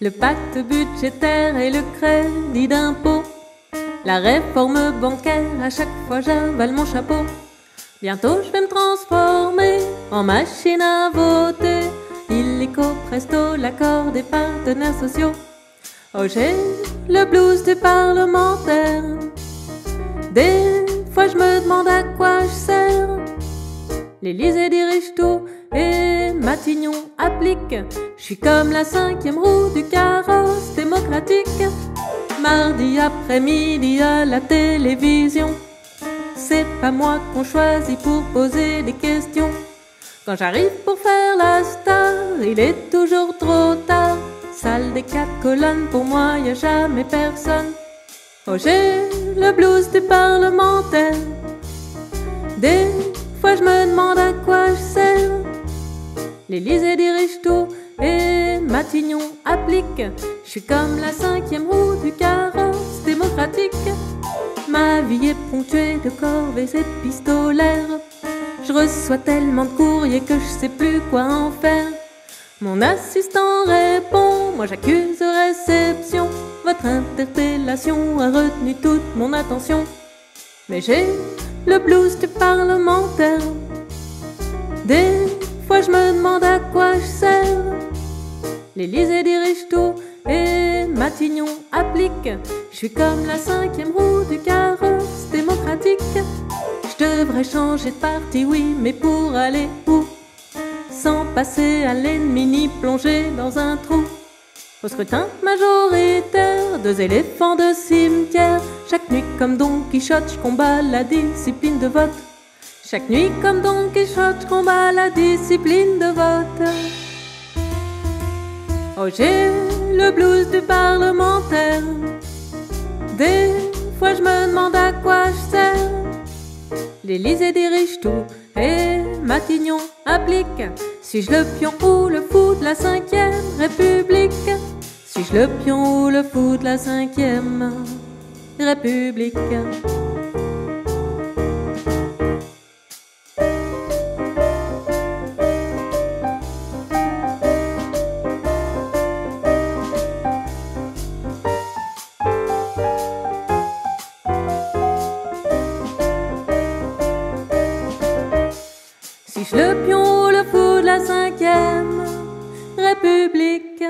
le pacte budgétaire et le crédit d'impôt. La réforme bancaire, à chaque fois j'avale mon chapeau. Bientôt je vais me transformer en machine à voter. Illico, presto, l'accord des partenaires sociaux. Oh, j'ai le blues du parlementaire. Des fois je me demande à quoi je sers. L'Élysée dirige tout et Matignon applique. Je suis comme la cinquième roue du carrosse démocratique. Mardi après-midi à la télévision. C'est pas moi qu'on choisit pour poser des questions. Quand j'arrive pour faire la star, il est toujours trop tard. Salle des quatre colonnes, pour moi y a jamais personne. Oh j'ai le blues du parlementaire. Des fois je me demande L'Élysée dirige tout et Matignon applique. Je suis comme la cinquième roue du carrosse démocratique. Ma vie est ponctuée de corvées épistolaires. Je reçois tellement de courriers que je sais plus quoi en faire. Mon assistant répond, moi j'accuse réception. Votre interpellation a retenu toute mon attention. Mais j'ai le blues du parlementaire. Je me demande à quoi je sers. L'Élysée dirige tout et Matignon applique. Je suis comme la cinquième roue du carrosse démocratique. Je devrais changer de parti, oui, mais pour aller où? Sans passer à l'ennemi ni plonger dans un trou. Au scrutin majoritaire, deux éléphants de cimetière. Chaque nuit, comme Don Quichotte, je combats la discipline de vote. Chaque nuit, comme Don Quichotte, je combats la discipline de vote. Oh, j'ai le blues du parlementaire. Des fois, je me demande à quoi je sers. L'Élysée dirige tout et Matignon applique. Suis-je le pion ou le fou de la cinquième République? Suis-je le pion ou le fou de la cinquième République? le pion ou le fou de la cinquième république.